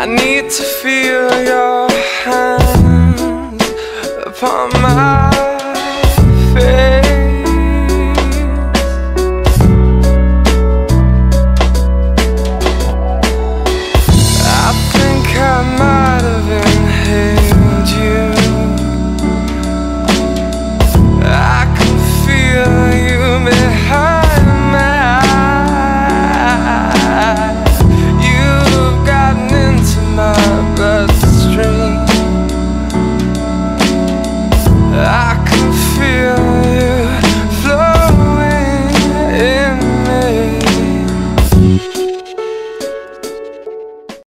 I need to feel your hand upon my